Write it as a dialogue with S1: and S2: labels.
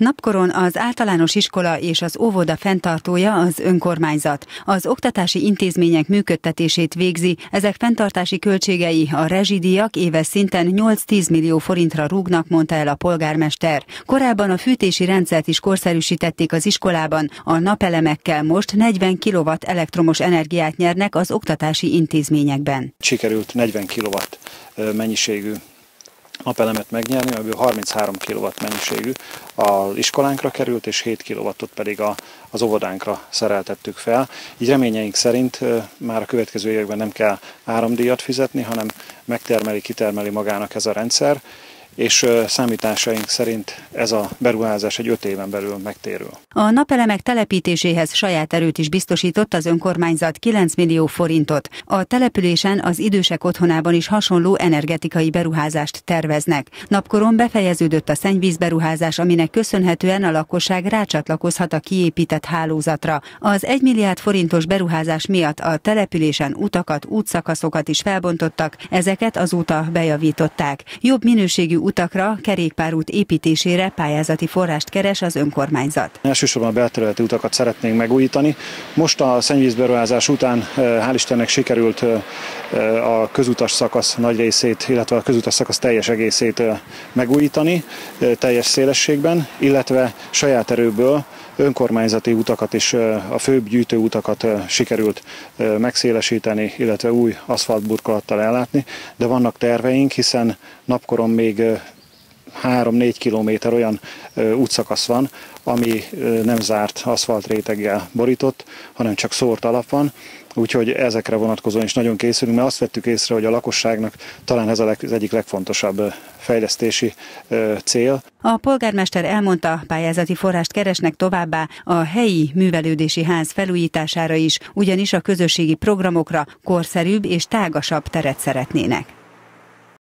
S1: Napkoron az általános iskola és az óvoda fenntartója az önkormányzat. Az oktatási intézmények működtetését végzi, ezek fenntartási költségei a rezsidíjak éves szinten 8-10 millió forintra rúgnak, mondta el a polgármester. Korábban a fűtési rendszert is korszerűsítették az iskolában, a napelemekkel most 40 kW elektromos energiát nyernek az oktatási intézményekben.
S2: Sikerült 40 kW mennyiségű napelemet megnyerni, amiből 33 kW mennyiségű az iskolánkra került, és 7 kW-ot pedig a, az óvodánkra szereltettük fel. Így reményeink szerint már a következő években nem kell áramdíjat fizetni, hanem megtermeli, kitermeli magának ez a rendszer, és számításaink szerint ez a beruházás egy öt éven belül megtérül.
S1: A napelemek telepítéséhez saját erőt is biztosított az önkormányzat 9 millió forintot. A településen az idősek otthonában is hasonló energetikai beruházást terveznek. Napkoron befejeződött a szennyvízberuházás, aminek köszönhetően a lakosság rácsatlakozhat a kiépített hálózatra. Az 1 milliárd forintos beruházás miatt a településen utakat, útszakaszokat is felbontottak, ezeket azóta bejavították. Jobb minőségű utakra, kerékpárút építésére pályázati forrást keres az önkormányzat.
S2: Elsősorban a belterületi utakat szeretnénk megújítani. Most a szennyvízberuházás után eh, hál' Istennek sikerült eh, a közutas szakasz nagy részét, illetve a közutas szakasz teljes egészét eh, megújítani teljes szélességben, illetve saját erőből önkormányzati utakat is, a főbb gyűjtőutakat sikerült megszélesíteni, illetve új aszfaltburkolattal ellátni, de vannak terveink, hiszen napkoron még 3-4 kilométer olyan útszakasz van, ami nem zárt aszfaltréteggel borított, hanem csak szórt alap van, úgyhogy ezekre vonatkozóan is nagyon készülünk, mert azt vettük észre, hogy a lakosságnak talán ez az egyik legfontosabb fejlesztési cél.
S1: A polgármester elmondta, pályázati forrást keresnek továbbá a helyi művelődési ház felújítására is, ugyanis a közösségi programokra korszerűbb és tágasabb teret szeretnének.